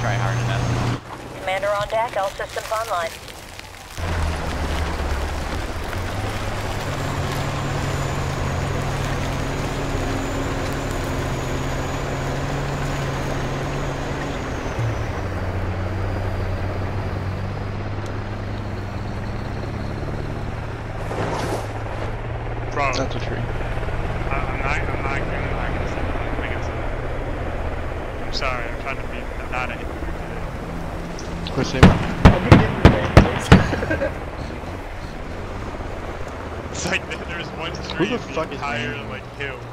try hard enough. Commander on deck, all systems online. fucking higher than like two.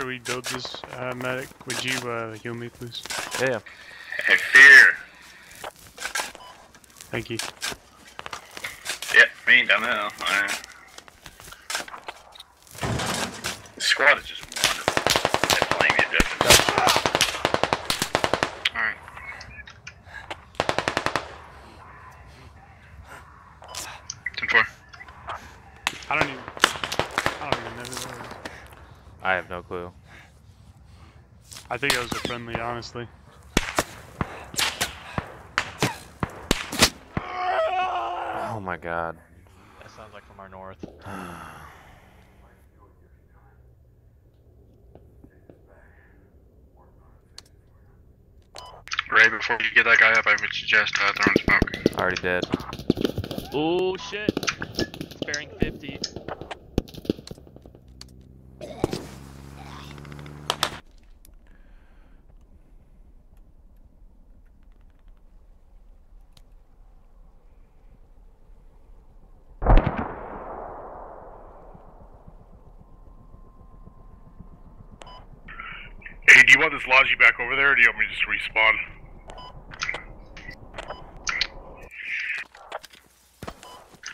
after we build this uh, medic, would you uh, heal me, please? Yeah. Hey, fear. Thank you. Yep, yeah, me down there. clue. I think it was a friendly, honestly. Oh my god. That sounds like from our north. Ray, before you get that guy up, I would suggest uh, throwing smoke. Already dead. Oh shit. Sparing 50. Hey, do you this Logi back over there, or do you want me to just respawn?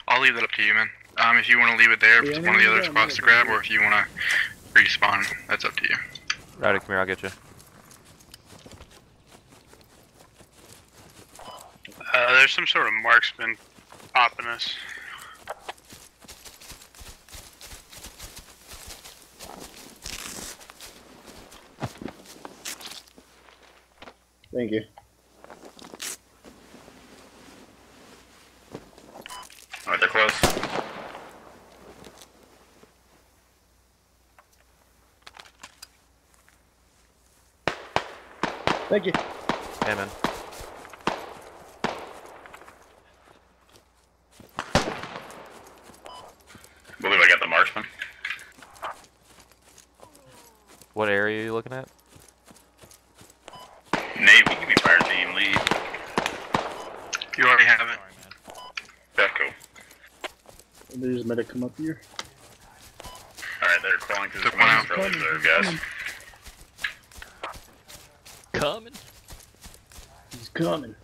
I'll leave that up to you, man. Um, if you want to leave it there, if Yeah, it's one of the no, other no, spots to grab, no. or if you want to respawn, that's up to you. Rowdy, come here, I'll get you. Uh, there's some sort of marksman popping us. Thank you. Alright, they're close. Thank you. Hey, man. believe I got the marksman. What area are you looking at? Nate, we can be fire team lead. You already have it. Sorry, man. Yeah, cool. There's a medic come up here. Alright, they're crawling through the Took one windows, out. probably there, guys. Coming. He's coming.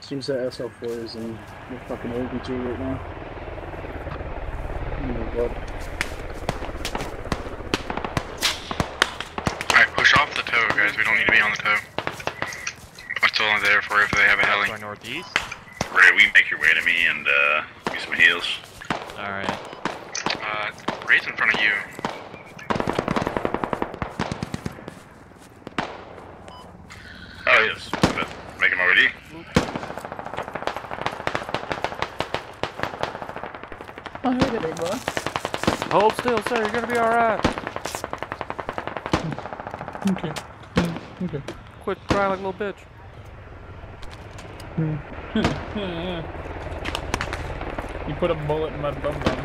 Seems that SL4 is in the fucking OBG right now. Oh my god. Alright, push off the toe, guys. We don't need to be on the toe. It's only there for if they have a heli. Going northeast. Ray, will you make your way to me and uh, give some heals? Alright. Uh, Ray's in front of you. Oh, yes. But make him already. Oh, hey there, big boy. Hold still, sir, you're gonna be alright. Okay. Okay. Quit crying like a little bitch. Hmm. you put a bullet in my bum bum.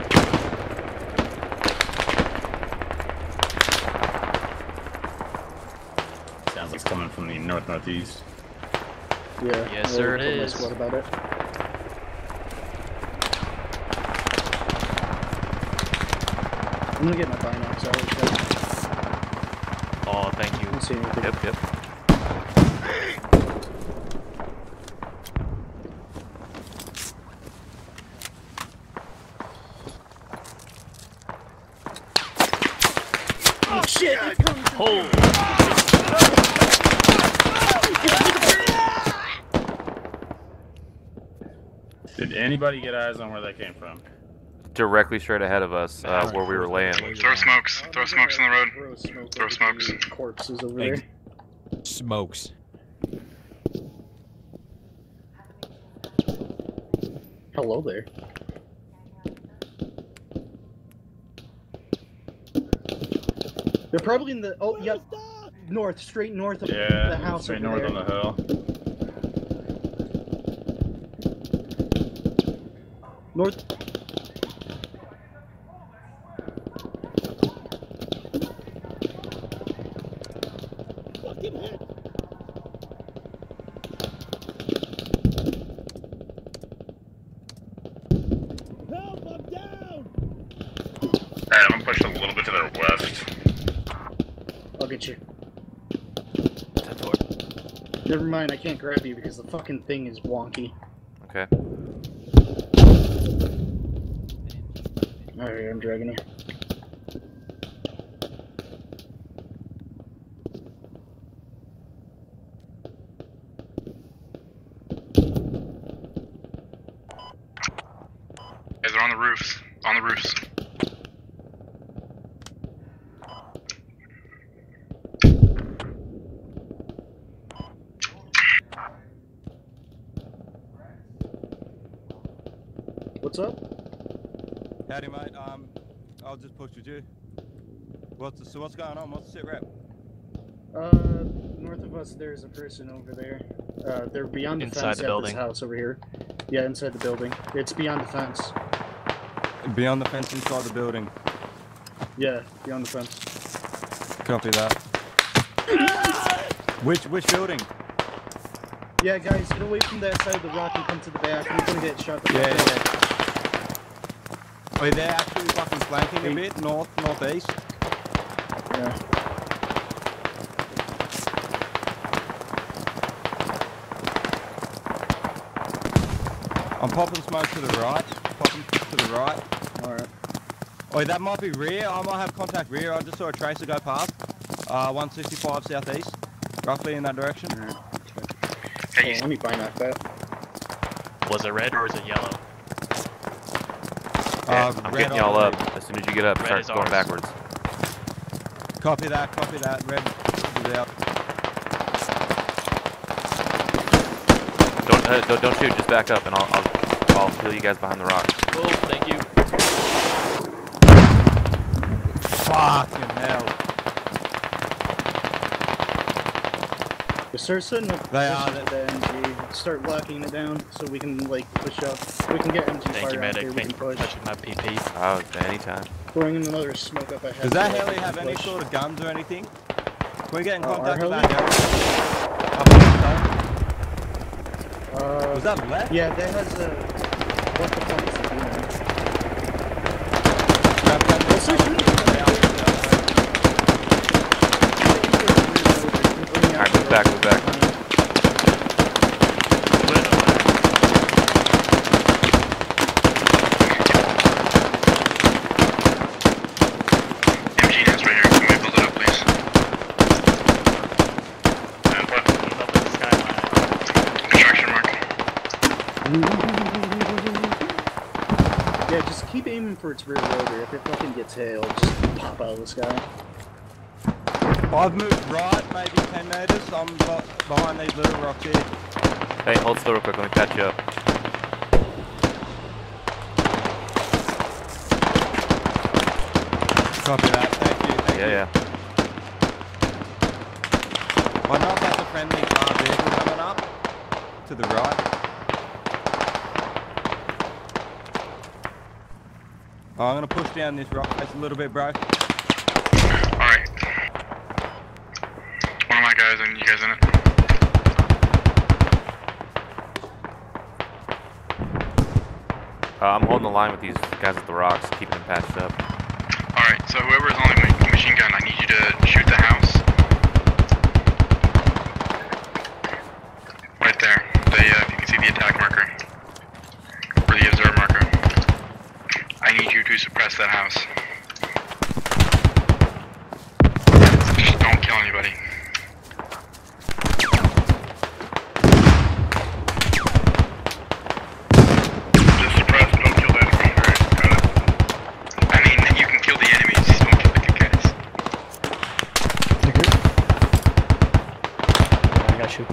Sounds like it's coming from the north northeast. Yeah. Yes, I sir, it told my is. squad about it. I'm gonna get my binocs out. Okay? Oh, thank you. see. Yep, yep. Oh shit! Oh! Did anybody get eyes on where that came from? Directly straight ahead of us, uh, where we were laying. Throw smokes. Throw smokes in the road. Throw, smoke Throw over smokes. the Corpses over Hey. there. Smokes. Hello there. They're probably in the oh yep north, straight north of Yeah, the house straight over north there. on the hill. North. Alright, I'm gonna push a little bit to the west. I'll get you. Never mind, I can't grab you because the fucking thing is wonky. Okay. Alright, I'm dragging you. Guys are on the roofs. On the roofs. What's up? Howdy, mate. Um, I'll just push with you. What's the, so what's going on? What's the sit rep? Uh, north of us, there's a person over there. Uh, they're beyond the Inside fence the at building. this house over here. Yeah, inside the building. It's beyond the fence. Beyond the fence inside the building. Yeah, beyond the fence. Copy that. which which building? Yeah, guys, get away from that side of the rock and come to the back. We're gonna get shot. the Yeah, yeah. Up. Are they actually fucking flanking a bit? North, northeast? Yeah. I'm popping smoke to the right. Popping to the right. Alright. Oh, that might be rear. I might have contact rear. I just saw a tracer go past. Uh, 165 southeast. Roughly in that direction. Hey, let me find that. that. Was it red or is it yellow? Yeah, Uh, I'm getting y'all up. As soon as you get up, Red start going ours. backwards. Copy that, copy that. Red is out. Don't, uh, don't don't shoot. Just back up, and I'll I'll, I'll kill you guys behind the rock. Oh, thank you. Fucking Just start setting up They are, positions with the MG. Start locking it down so we can like push up. We can get MG Thank fire you, out medic. there. We Thank can you for push. touching my PP. Oh, anytime. Throwing in another smoke up ahead. Does that so heli we have can any push. sort of guns or anything? Can we get in Uh, our contact with heli? that heli? The Uh, Was that left? Yeah, that has a. What the fuck is it doing? Grab that- Let's start shooting. Alright, move back, move back. MG is right here. Can we build it up, please? And what? Move up with the skyline. Construction mark. Yeah, just keep aiming for its rear rotor. If it fucking gets hit, it'll just pop out of the sky. I've moved right, maybe 10 meters. I'm behind these little rocks here. Hey, hold still real quick. Let me patch you up. Copy that. Thank you. Thank Yeah, you. yeah. I know that's a friendly car vehicle coming up to the right. Oh, I'm gonna push down this rock face a little bit, bro. Alright. One of my guys you guys in it. Uh, I'm holding the line with these guys at the rocks, keeping them patched up. Alright, so whoever is on the machine gun, I need you to shoot the house. Right there. The, uh, if you can see the attack marker. Or the observe marker. I need you to suppress that house. Just don't kill anybody. Just suppress, but don't kill the enemy. Alright, got it. I mean, you can kill the enemies, just don't kill the good guys. Got you.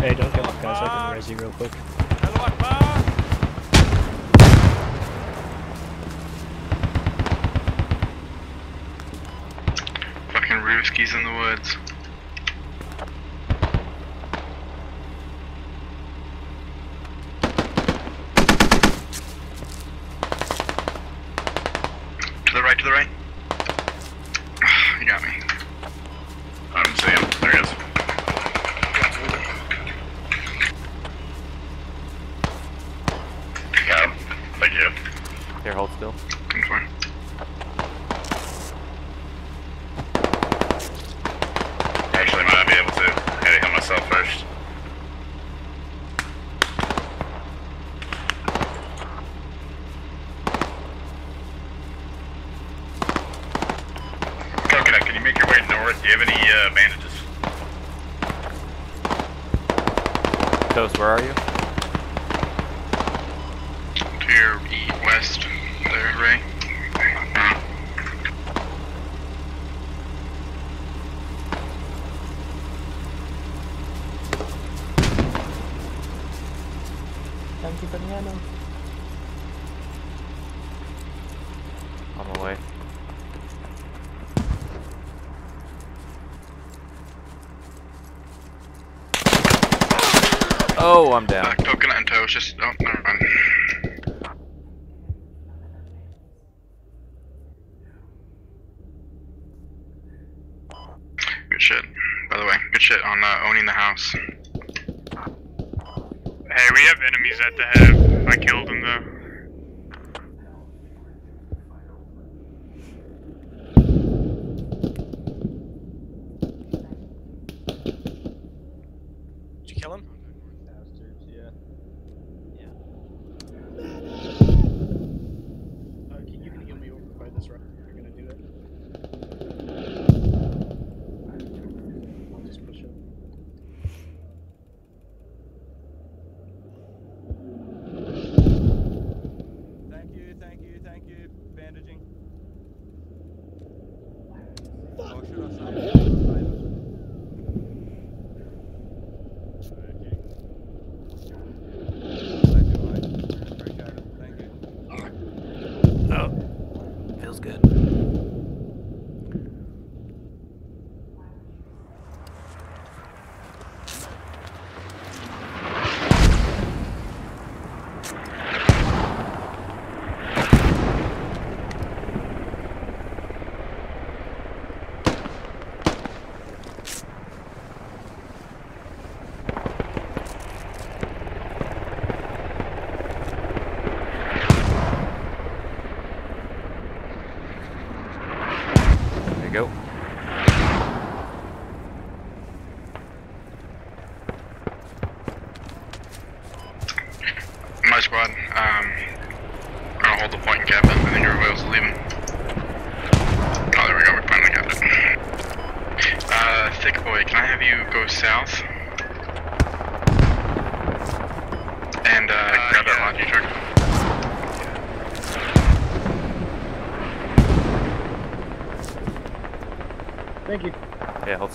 Hey, don't get off, guys. I can raise you real quick. Fucking Ruskies in the woods. To the right, to the right. You got me. I don't see him. There he is. Got him. Thank you. Here, hold still. shit, by the way. Good shit on uh, owning the house. Hey, we have enemies at the head. I killed them though.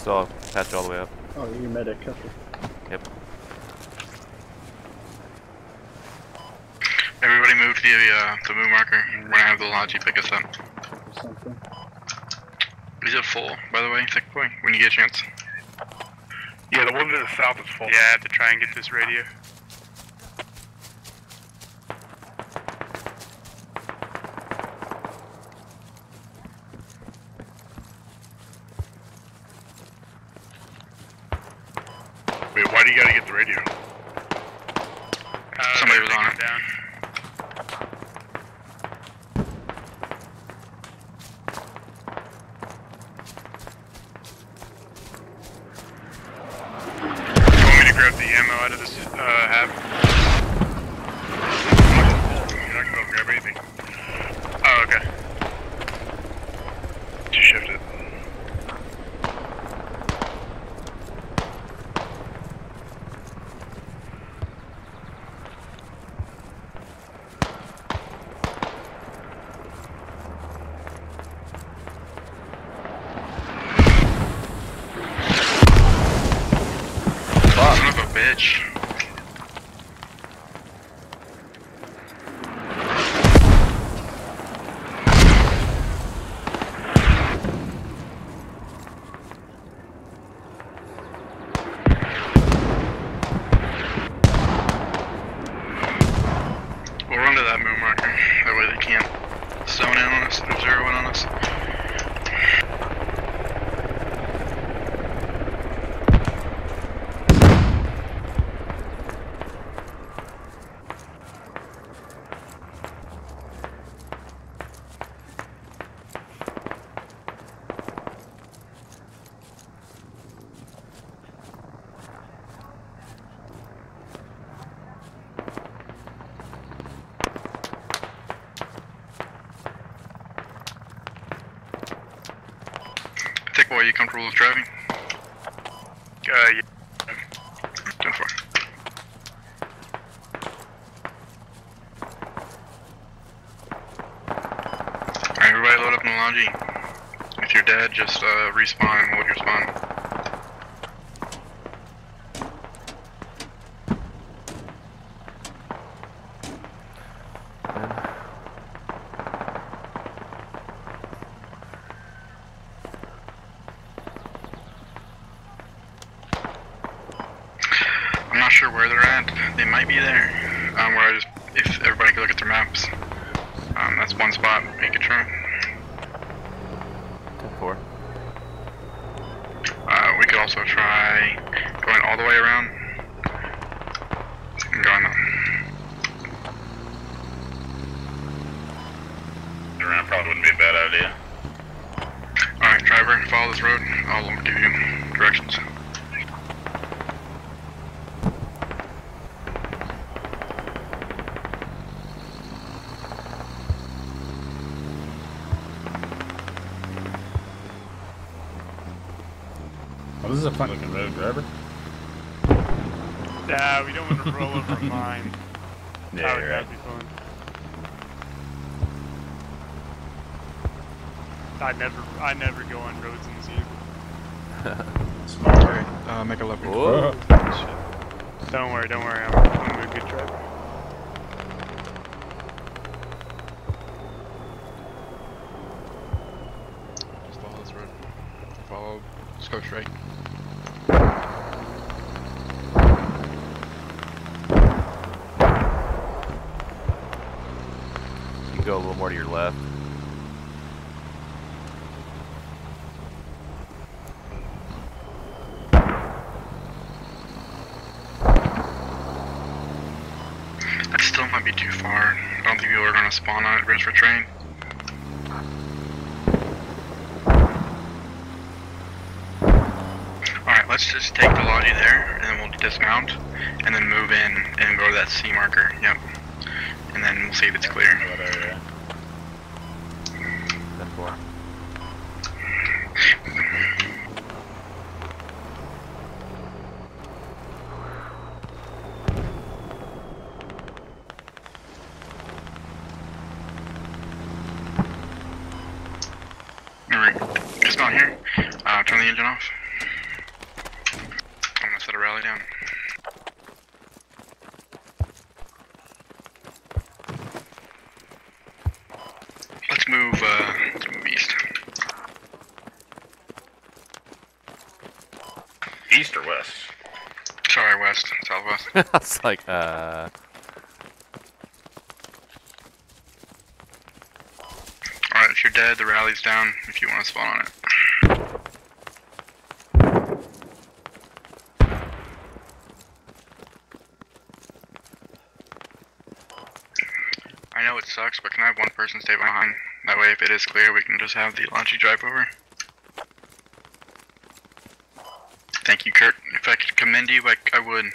i'll patch all the way up. Oh, you medic. Okay. Yep. Everybody move to the, uh, the move marker. We're gonna have the Logi pick us up. Something. He's at full, by the way, sick boy, when you get a chance. Yeah, the one to the south is full. Yeah, I have to try and get this radio. radio. bitch. Lounge. If you're dead, just uh, respawn hold your spawn. I'm not sure where they're at. They might be there. Um, where I just, if everybody could look at their maps. Um, that's one spot. Make it sure. 10-4. Uh, we could also try going all the way around. And going up. Around probably wouldn't be a bad idea. Alright, driver, follow this road. I'll give you directions. Oh, this is a fun looking road, driver. Yeah, we don't want to roll over mine. Yeah, that would right. be fun. I never, I never go on roads in Zebra. Smart. Uh, make a left. Whoa. Shit. Don't worry, don't worry. I'm, I'm a good driver. Just follow this road. Follow. Just go straight. You can go a little more to your left. That still might be too far. I don't think people are gonna spawn on it rest for train. Alright, let's just take the Logi there, and then we'll dismount, and then move in and go to that C marker. Yep. And then we'll see if it's clear. What area? 10-4. Alright, just on here. Uh, turn the engine off. I'm gonna set a rally down. Let's move, uh, let's move east. East or west? Sorry, west, southwest. I was like, uh... Alright, if you're dead, the rally's down if you want to spawn on it. I know it sucks, but can I have one person stay behind? That way, if it is clear, we can just have the launchy drive over. Thank you, Kurt. If I could commend you, I, I would.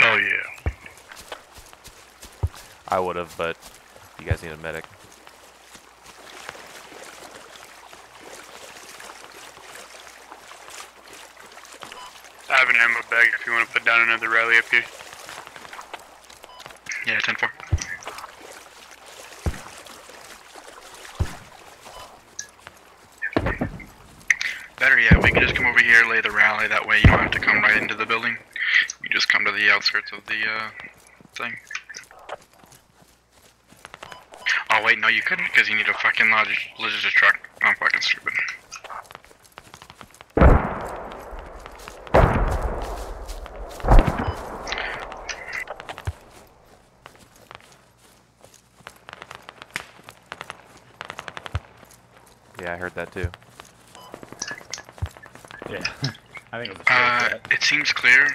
Hell yeah. I would have, but you guys need a medic. I have an ammo bag if you want to put down another rally up here. Yeah, 10 4. Better yet, we can just come over here, lay the rally, that way you don't have to come right into the building. You just come to the outskirts of the, uh, thing. Oh wait, no you couldn't, because you need a fucking log- logistics truck. I'm fucking stupid. Yeah, I heard that too. Yeah. I think it was Uh, straight it seems clear.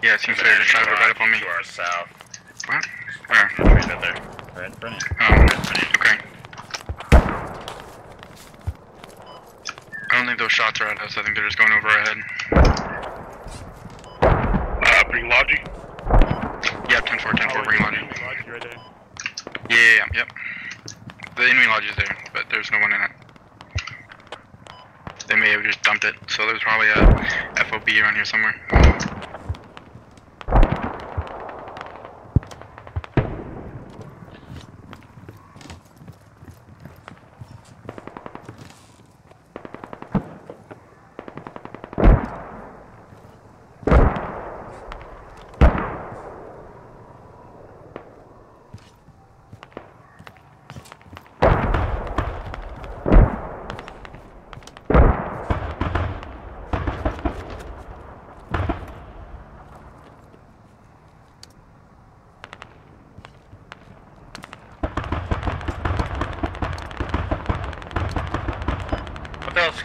Yeah, it seems clear, just drive it right up on me. To our south. What? Where? Right out there. Right in front of you. Oh, okay. I don't think those shots are at us. I think they're just going over our head. Uh, bring Logi. Yep, 10 4, 10 4, bring Logi. Lodge right there. Yeah, yeah, yeah, yep. the enemy lodge is there, but there's no one in it. They may have just dumped it, so there's probably a FOB around here somewhere.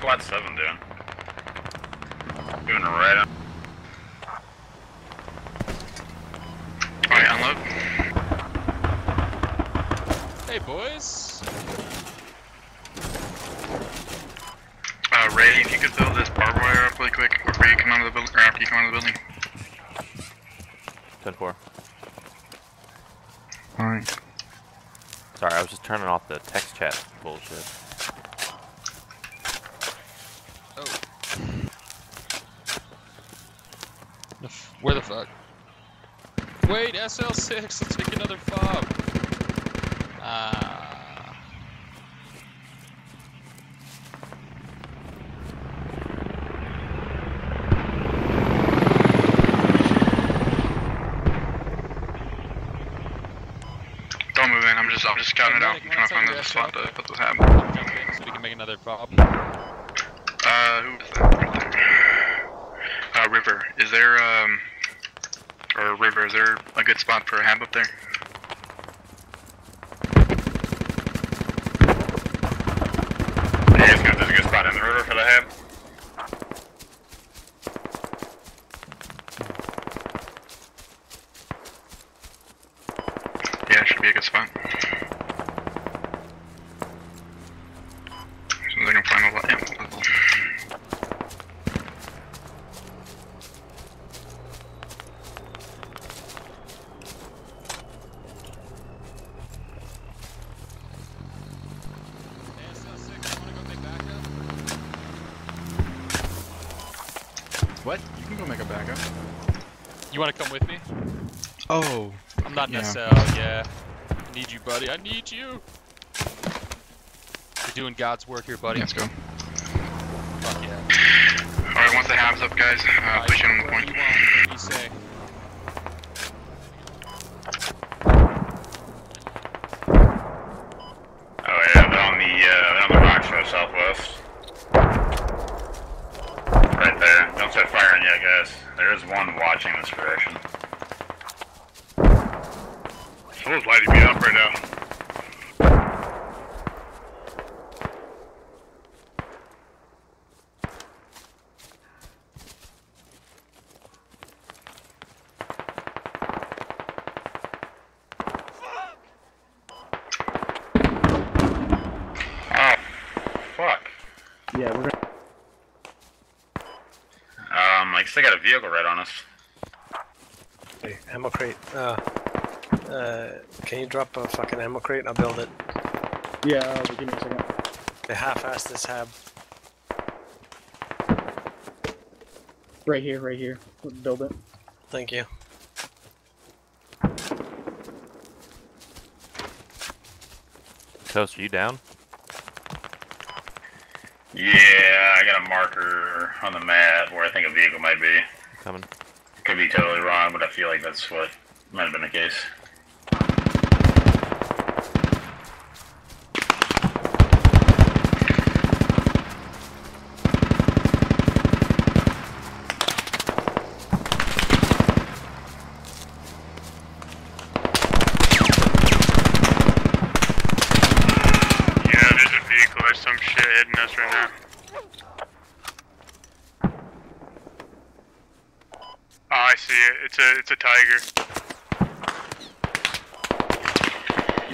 What the hell is Squad 7 doing? Doing a right on. Alright, unload. Hey, boys. Uh, Ray, if you could build this barbed wire up really quick before you come out of the building, or after you come out of the building. 10 4. Alright. Sorry, I was just turning off the text chat bullshit. The f- Where the fuck? Wait, SL6, let's take another fob. Ah. Don't move in, I'm just, I'm just scouting it out. I'm trying to find a spot to put this hab. I'll jump in so we can make another fob. Uh, who is that? Uh, River. Is there, um, or River, is there a good spot for a hab up there? Got this a good spot in the river for the hab? Yeah, should be a good spot. As soon as I can find a lot. Yeah, level. What? You can go make a backup. You wanna come with me? Oh. I'm not in Yeah. SL, yeah. I need you, buddy. I need you. You're doing God's work here, buddy. Let's go. Fuck yeah. Alright, once the hab's up, guys, uh, Alright, push in on the point. you want, whatever you say. Oh yeah, they're on the, uh, they're on the rocks to the southwest. Right there. Don't start firing yet, guys. There is one watching this direction. Someone's lighting me up right now. Oh, fuck. Yeah, we're gonna. Um, I guess they got a vehicle right on us. Hey, ammo crate. Uh, uh, can you drop a fucking ammo crate? I'll build it. Yeah, uh, give me a second. They half-assed this hab. Right here, right here. Build it. Thank you. Toast, are you down? Yeah, I got a marker on the map where I think a vehicle might be. Coming. Could be totally wrong, but I feel like that's what might have been the case. Yeah, there's a vehicle. There's some shit hitting us right now. Oh, I see it. It's a it's a tiger.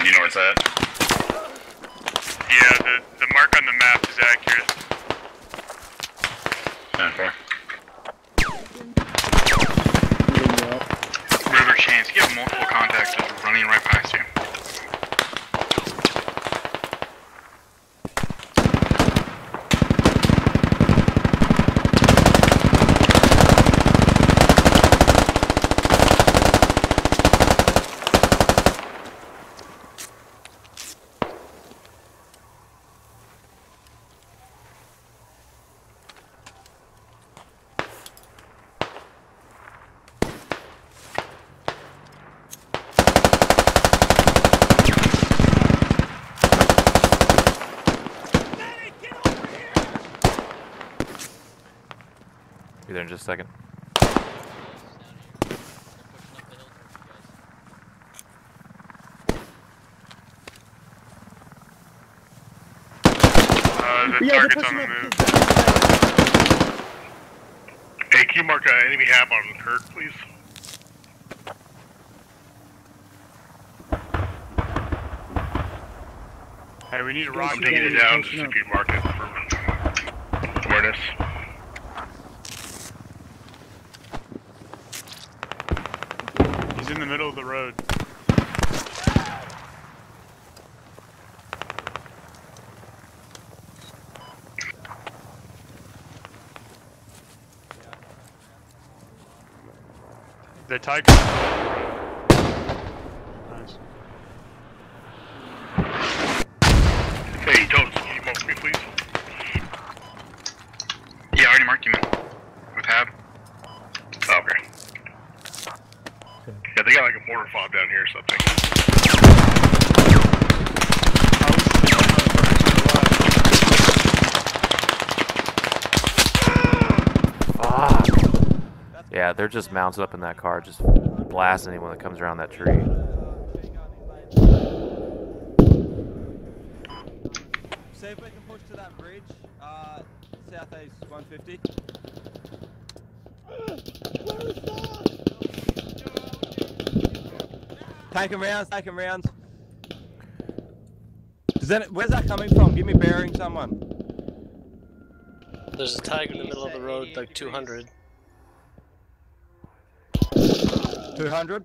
You know where it's at? Yeah, the the mark on the map is accurate. Ten four. Moving you up. River Chains, you have multiple contacts just running right past you. In just a second. Uh, the Yeah, target's on the move. Hey, can you mark uh, enemy hab on Kurt, please? Hey, we need a Guys, rocket. I'm you taking it down just pushing if you mark it for awareness. He's in the middle of the road. The tiger. Nice. Hey, Totes, can you mark me, please? Yeah, I already marked you, man. With Hab. Oh, okay. Down here or something. Yeah, they're just mounted up in that car, just blasting anyone that comes around that tree. See if we can push to that bridge. Uh, southeast 150. Taking rounds, taking rounds. Does that, where's that coming from? Give me bearing, someone. There's a tiger in the middle of the road, like 200. 200.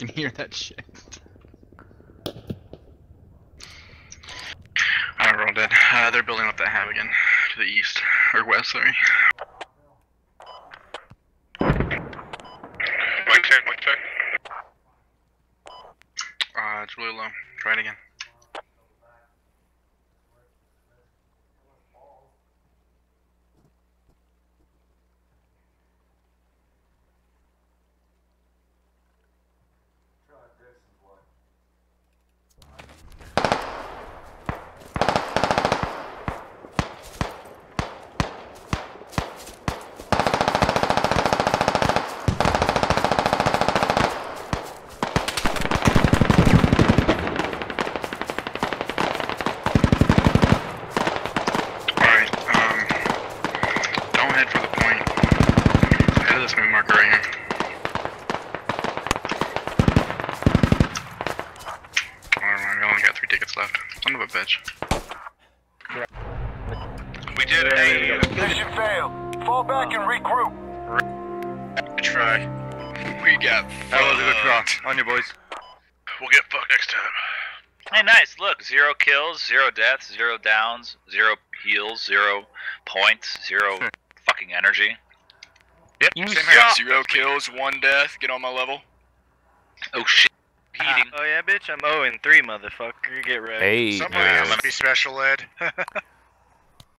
Can hear that shit. Kills, zero deaths, zero downs, zero heals, zero points, zero hmm. fucking energy. Yep. You Same here. Zero kills, one death. Get on my level. Oh shit. Heating. Oh yeah, bitch, I'm 0 and 3, motherfucker. Get ready. Hey, Somebody now. has to be special ed.